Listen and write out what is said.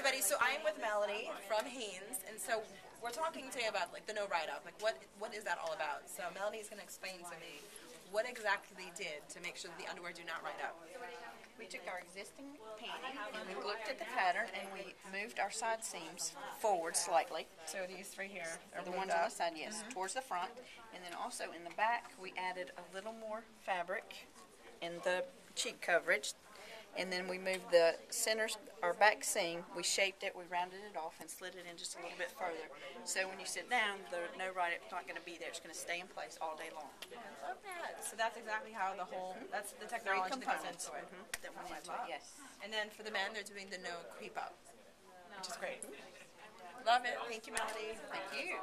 everybody. So I'm with Melody from Hanes, and so we're talking today about like the no ride up. Like what what is that all about? So Melody's going to explain to me what exactly they did to make sure that the underwear do not write up. We took our existing panty and we looked at the pattern and we moved our side seams forward slightly. So these three here are The ones on up. the side, yes, mm-hmm. towards the front. And then also in the back, we added a little more fabric in the cheek coverage. And then we moved the center, our back seam, we shaped it, we rounded it off and slid it in just a little bit further. So when you sit down, the no ride up's not gonna be there, it's gonna stay in place all day long. I love that. So that's exactly how the whole that's the technology that goes into it. mhm, that went into it, yes. And then for the men, they're doing the no creep up, which is great. Love it. Thank you, Melody. Thank you.